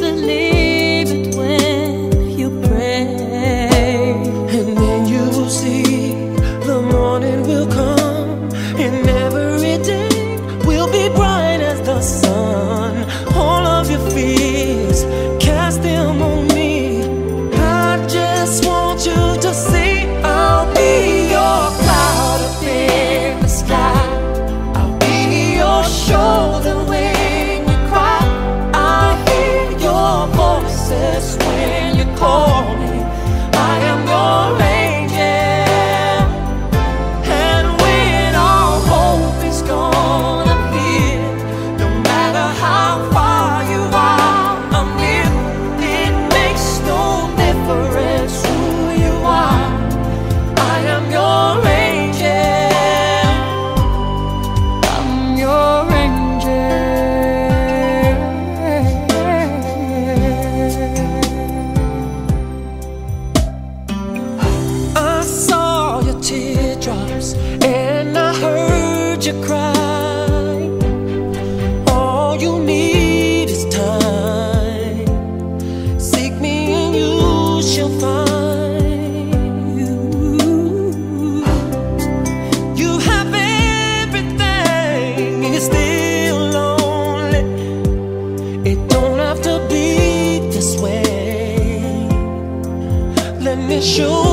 believe. That's when you call me. you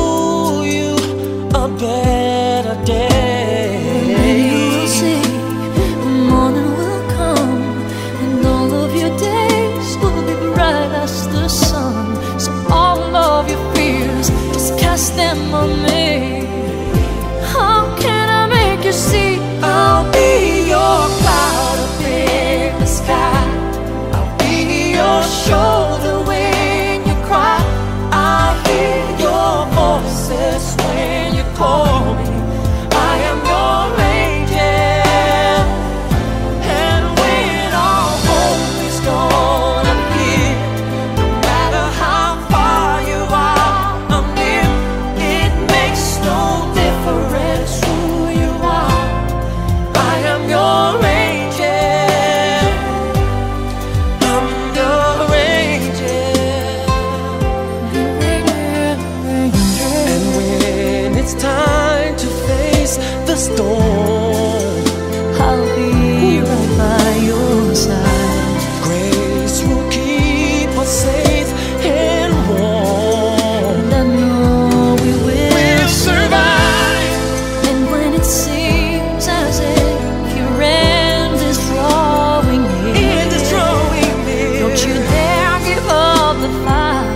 But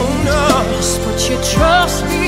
Oh, no. Trust me.